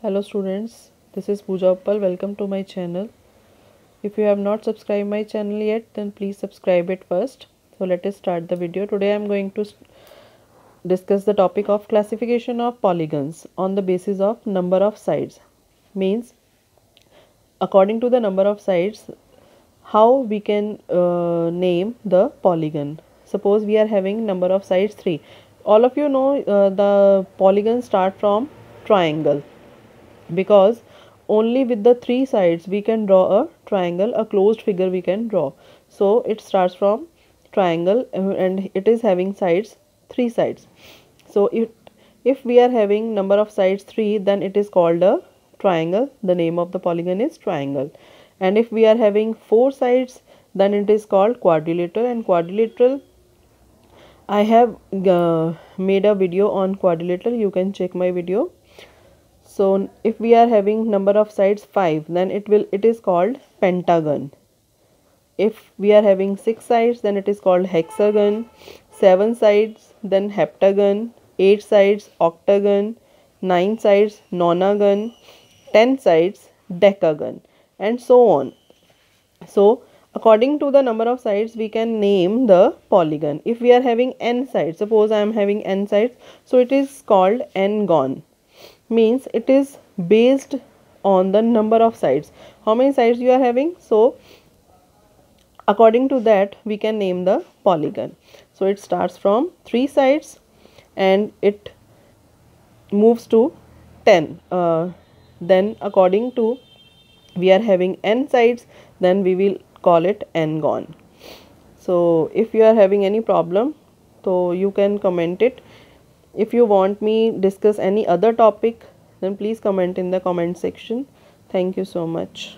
hello students this is Pooja Uppal. Welcome to my channel. If you have not subscribed my channel yet then please subscribe it first. So let us start the video. Today I'm going to discuss the topic of classification of polygons on the basis of number of sides. Means according to the number of sides how we can uh, name the polygon. Suppose we are having number of sides 3 all of you know uh, the polygons start from triangle because only with the three sides we can draw a triangle a closed figure we can draw. So it starts from triangle and it is having sides three sides. So if if we are having number of sides 3 then it is called a triangle. The name of the polygon is triangle. And if we are having four sides then it is called quadrilateral. And quadrilateral I have uh, made a video on quadrilateral. You can check my video so if we are having number of sides 5 then it will it is called pentagon. If we are having 6 sides then it is called hexagon. 7 sides then heptagon. 8 sides octagon. 9 sides nonagon. 10 sides decagon and so on. So according to the number of sides we can name the polygon. If we are having n sides suppose i am having n sides so it is called n-gon means it is based on the number of sides. How many sides you are having? So according to that we can name the polygon. So it starts from three sides and it moves to 10 uh, then according to we are having n sides then we will call it n-gon so if you are having any problem so you can comment it if you want me discuss any other topic then please comment in the comment section. Thank you so much